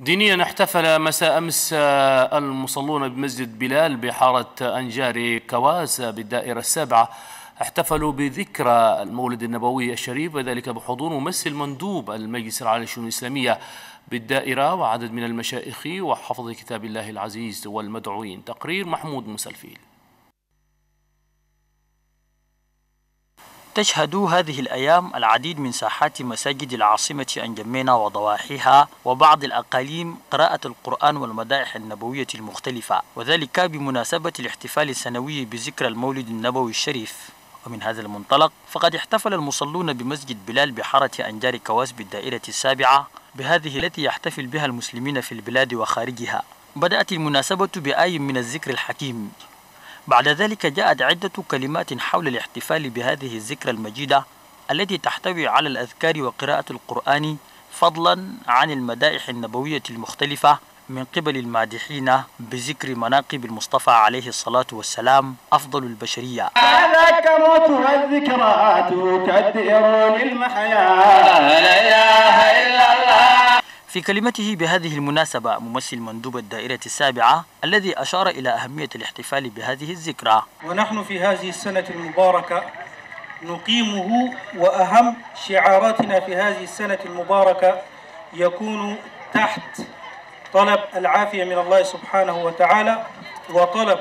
دينيا احتفل مساء أمس المصلون بمسجد بلال بحارة أنجاري كواس بالدائرة السابعة. احتفلوا بذكرى المولد النبوي الشريف وذلك بحضور ممثل مندوب المجلس العالي للشؤون الإسلامية بالدائرة وعدد من المشايخ وحفظ كتاب الله العزيز والمدعوين. تقرير محمود مسلفيل تشهد هذه الأيام العديد من ساحات مساجد العاصمة أنجمينا وضواحيها وبعض الأقاليم قراءة القرآن والمدائح النبوية المختلفة وذلك بمناسبة الاحتفال السنوي بذكرى المولد النبوي الشريف. ومن هذا المنطلق فقد احتفل المصلون بمسجد بلال بحارة أنجار كواس بالدائرة السابعة بهذه التي يحتفل بها المسلمين في البلاد وخارجها. بدأت المناسبة بآي من الذكر الحكيم. بعد ذلك جاءت عدة كلمات حول الاحتفال بهذه الذكرى المجيدة التي تحتوي على الأذكار وقراءة القرآن فضلا عن المدائح النبوية المختلفة من قبل المادحين بذكر مناقب المصطفى عليه الصلاة والسلام أفضل البشرية. تذكرتها الذكرى تكدر للمحيا. في كلمته بهذه المناسبة ممثل مندوب الدائرة السابعة الذي أشار إلى أهمية الاحتفال بهذه الذكرى. ونحن في هذه السنة المباركة نقيمه وأهم شعاراتنا في هذه السنة المباركة يكون تحت طلب العافية من الله سبحانه وتعالى وطلب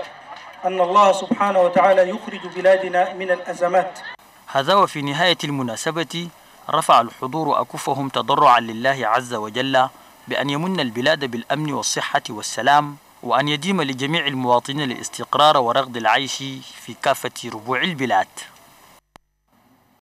أن الله سبحانه وتعالى يخرج بلادنا من الأزمات. هذا وفي نهاية المناسبة رفع الحضور أكفهم تضرعا لله عز وجل بأن يمن البلاد بالأمن والصحة والسلام وأن يديم لجميع المواطنين الاستقرار ورغد العيش في كافة ربوع البلاد.